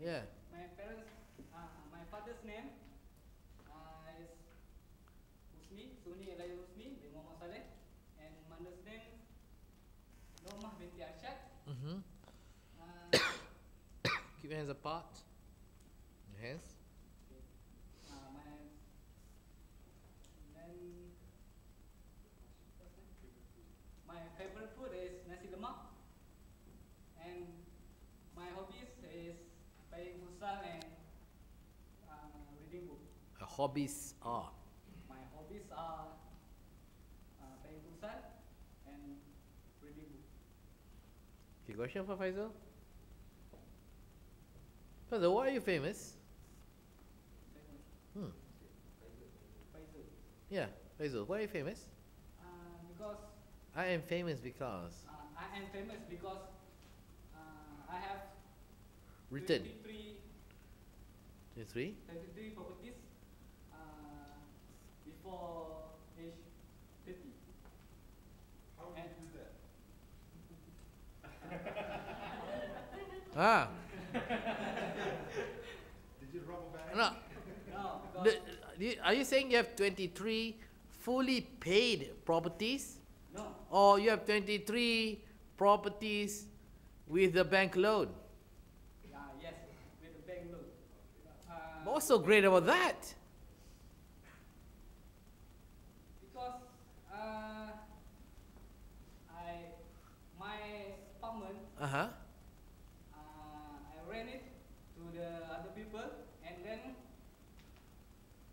Yeah. My parents, uh, my father's name uh, is Husni, Suni Elayu Husni bin Muhammad Saleh. And mother's name, Normah binti Arsyad. Mm-hmm. Uh, Keep your hands apart. Your hands. uh, my, then, my favorite food is nasi lemak. And my hobbies is playing futsal and uh, reading book. Uh, hobbies are. My hobbies are uh, playing futsal and reading book. Okay, question for Faisal? Faisal, why are you famous? Hmm. Faisal. Yeah, Faisal, why are you famous? Uh, because I am famous because. uh, I am famous because uh, I have Written. 23, 23? 33 properties before age 50. How did And- you do that? Ah, Did you rob a bank? no. No, The, are you saying you have 23 fully paid properties? no, Or you have 23 properties with the bank loan? uh, yes, with the bank loan. Uh, What's so great about that? because uh, I my apartment Uh huh. uh, I rent it to the other people and then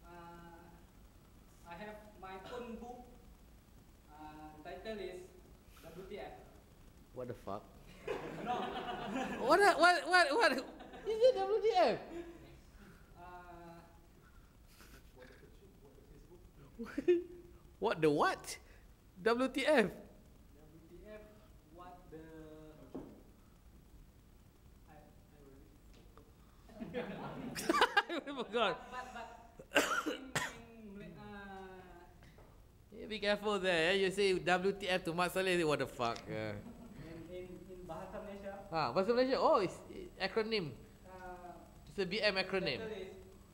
uh, I have my own book. Uh, title is WTF. What the fuck? No, What, the- what, what, what? Is it WTF? uh, What the what? WTF? WTF. I forgot. But but in, in Malay- uh, Yeah, be careful there. eh. You say WTF to Mat Saleh, what the fuck? Yeah. in, in, in Bahasa Malaysia, Ah, Bahasa Malaysia. Oh, it's it's acronym. uh, It's a BM acronym.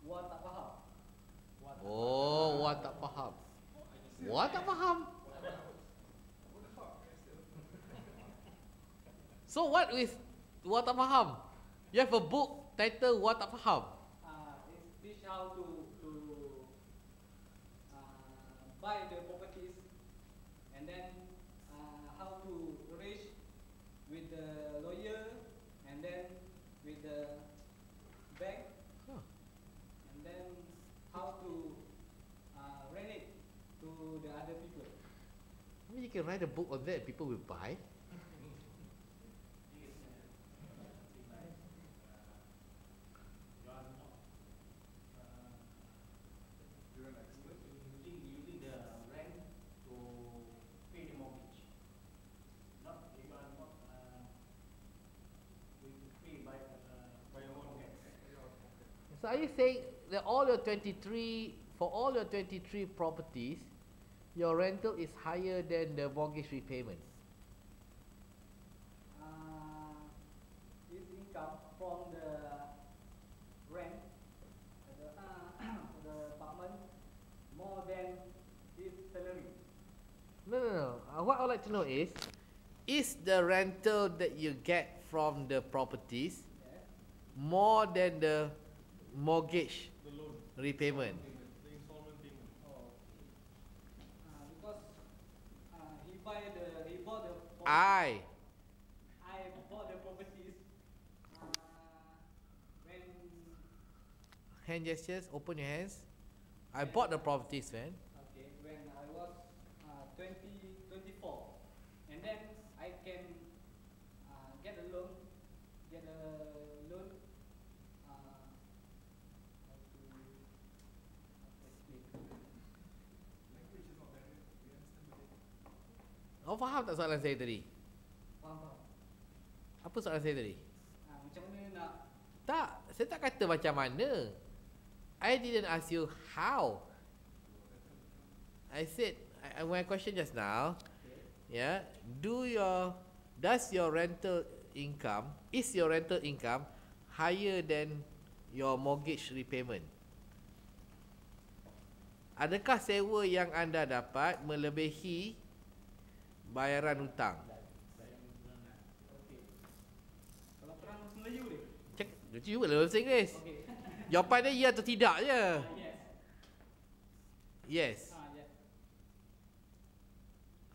What Tak Faham. Tak Oh, what tak faham? What tak faham? So what with what tak faham? You have a book titled What tak faham. uh, teach how to to uh, buy the properties and then uh, how to arrange with the lawyer and then with the bank Huh. and then how to uh, rent it to the other people. I mean, you can write a book on that. People will buy. You're an expert. using using the rent to pay the mortgage. Not you are not uh, going to pay by uh, by your own pocket. So are you saying that all your 23, for all your 23 properties, your rental is higher than the mortgage repayment? Uh, this income from the rent, the, uh, the apartment, more than his salary. No, no, no. Uh, what I would like to know is, is the rental that you get from the properties Yes. more than the mortgage The loan. repayment? Buy the he bought the I. I bought the properties uh, when Hand gestures, open your hands. I bought the properties, man. okay when I was uh, 20, 24 and then I can uh, get a loan get a loan uh, how to how to explain Language is not barrier. We understand Malay. Kau faham tak soalan saya tadi? faham faham Apa soalan saya tadi? uh, macam mana nak Tak, saya tak kata macam mana. I didn't ask you how. I said, I, I- my question just now, okay, yeah, do your, does your rental income, is your rental income higher than your mortgage repayment? Adakah sewa yang anda dapat melebihi bayaran hutang? Kalau terang bahasa Melayu ni. Cek, cuba lah bahasa Inggeris. Okey. Jawapan dia ya atau tidak je. Ah, yes. Yes. Ah, yes.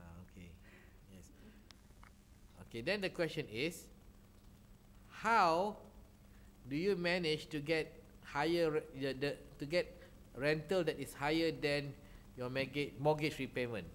Ah, okay. Yes. Okay, then the question is how do you manage to get higher the, the to get rental that is higher than your mortgage mortgage repayment?